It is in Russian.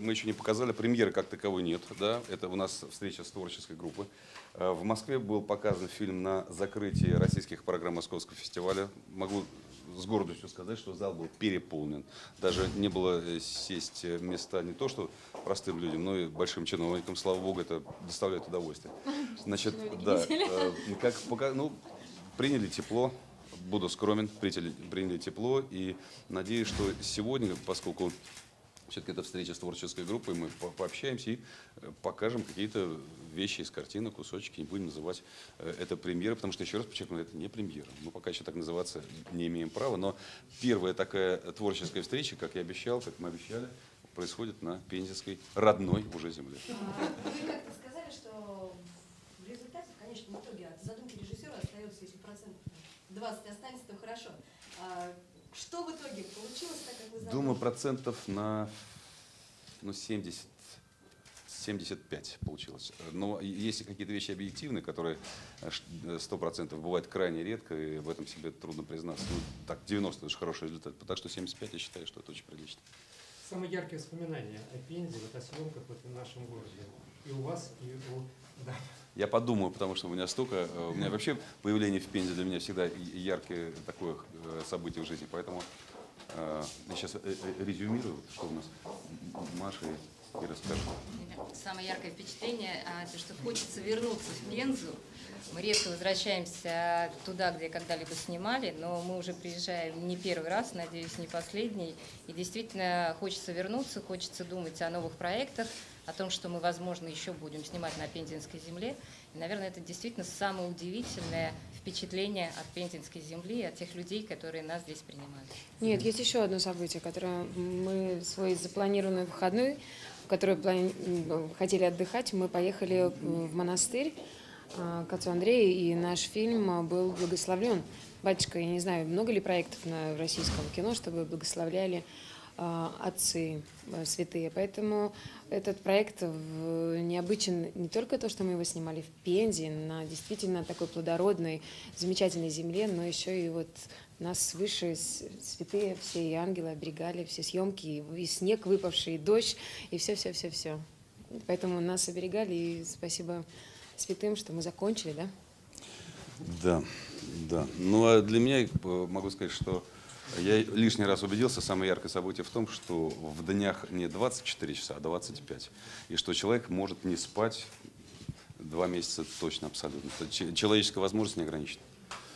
мы еще не показали, премьеры как таковой нет, да, это у нас встреча с творческой группой. Э, В Москве был показан фильм на закрытии российских программ Московского фестиваля. Могу с гордостью сказать, что зал был переполнен. Даже не было э, сесть э, места не то, что простым людям, но и большим чиновникам. Слава богу, это доставляет удовольствие. Значит, да, как пока, ну, приняли тепло, буду скромен, приняли, приняли тепло и надеюсь, что сегодня, поскольку все-таки это встреча с творческой группой, мы по- пообщаемся и э, покажем какие-то вещи из картины, кусочки, не будем называть э, это премьерой, потому что, еще раз подчеркну, это не премьера. Мы пока еще так называться не имеем права, но первая такая творческая встреча, как я обещал, как мы обещали, происходит на Пензенской родной уже земле. Вы как-то сказали, что в результате, в итоге, от задумки режиссера остается, если процентов 20 останется, то хорошо. Что в итоге получилось так, как вы задумали? Думаю, процентов на ну, 70, 75 получилось. Но есть какие-то вещи объективные, которые э, ш- э, 100% бывает крайне редко, и в этом себе трудно признаться. Ну, так, 90 это же хороший результат. Так что 75 я считаю, что это очень прилично. Самые яркие воспоминания о Пензе, вот о съемках вот в нашем городе. И у вас, и у... Да. Я подумаю, потому что у меня столько... э, У меня вообще появление в Пензе для меня всегда яркое такое э, событие в жизни. Поэтому э, я сейчас резюмирую, что у нас Маша и, и расскажу. Самое яркое впечатление, а, это что хочется вернуться в Пензу. Мы редко возвращаемся туда, где когда-либо снимали, но мы уже приезжаем не первый раз, надеюсь, не последний. И действительно хочется вернуться, хочется думать о новых проектах, о том, что мы, возможно, еще будем снимать на Пензенской земле. И, наверное, это действительно самое удивительное впечатление от Пензенской земли, от тех людей, которые нас здесь принимали. Нет, есть еще одно событие, которое мы свой запланированный выходной, в который плани- хотели отдыхать, мы поехали в монастырь э, к отцу Андрею, и наш фильм э, был благословлен. Батюшка, я не знаю, много ли проектов на российском кино, чтобы благословляли э, отцы святые. Поэтому этот проект необычен не только то, что мы его снимали в Пензе, на действительно такой плодородной, замечательной земле, но еще и вот нас свыше святые все и ангелы оберегали, все съемки, и, снег выпавший, и дождь, и все-все-все-все. Поэтому нас оберегали, и спасибо святым, что мы закончили, да? Да, да. Ну а для меня могу сказать, что я лишний раз убедился, самое яркое событие в том, что в днях не 24 часа, а 25. И что человек может не спать два месяца точно, абсолютно. Человеческая возможность не ограничена.